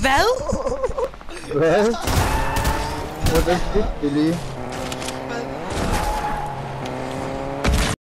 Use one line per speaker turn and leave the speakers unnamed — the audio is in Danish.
Hvad?
Hvad? Hvordan fik det lige?